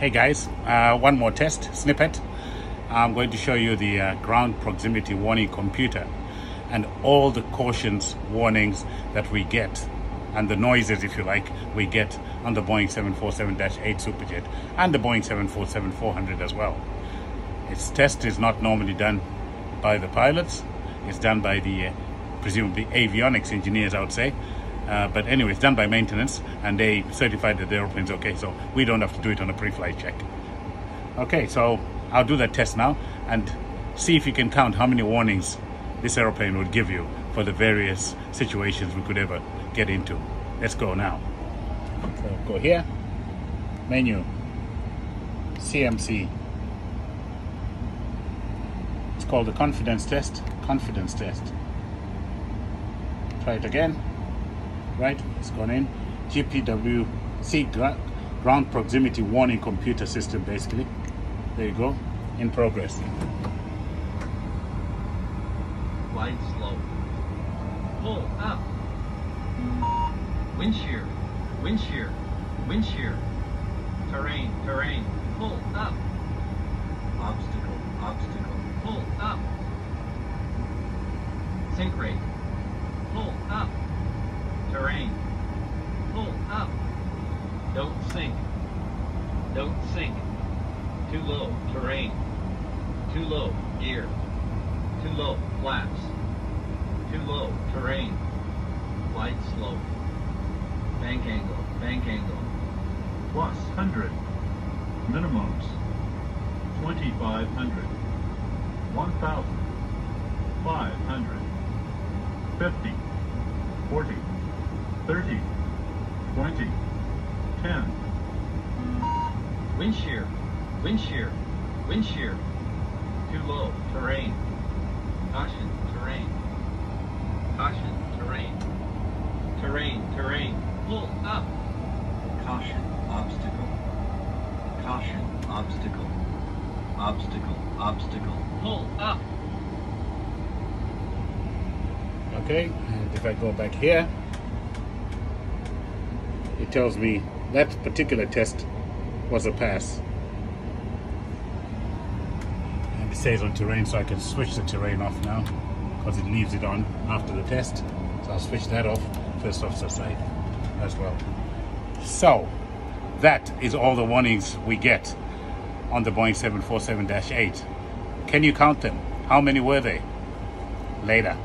Hey guys, uh, one more test snippet. I'm going to show you the uh, ground proximity warning computer and all the cautions warnings that we get and the noises, if you like, we get on the Boeing 747-8 Superjet and the Boeing 747-400 as well. Its test is not normally done by the pilots. It's done by the uh, presumably avionics engineers, I would say. Uh, but anyway, it's done by maintenance and they certified that the airplane's okay. So we don't have to do it on a pre-flight check. Okay, so I'll do that test now and see if you can count how many warnings this aeroplane would give you for the various situations we could ever get into. Let's go now. So go here, menu, CMC. It's called the confidence test, confidence test. Try it again. Right, it's gone in. GPWC ground proximity warning computer system basically. There you go, in progress. Glide slope. Pull up. Wind shear, wind shear, wind shear. Terrain, terrain. Pull up. Obstacle, obstacle. Pull up. Sink rate. Pull up. Terrain. Pull up. Don't sink. Don't sink. Too low. Terrain. Too low. Gear. Too low. Flaps. Too low. Terrain. Glide slope. Bank angle. Bank angle. plus 100. Minimums 2500. 1000. 500. 50. 40. 30. 20. 10. Wind shear. Wind shear. Wind shear. Too low. Terrain. Caution. Terrain. Caution. Terrain. Terrain. Terrain. Pull up. Caution. Obstacle. Caution. Obstacle. Obstacle. Obstacle. Pull up. Okay, and if I go back here, it tells me that particular test was a pass. And it says on terrain, so I can switch the terrain off now because it leaves it on after the test. So I'll switch that off, first officer side as well. So that is all the warnings we get on the Boeing 747-8. Can you count them? How many were they? Later.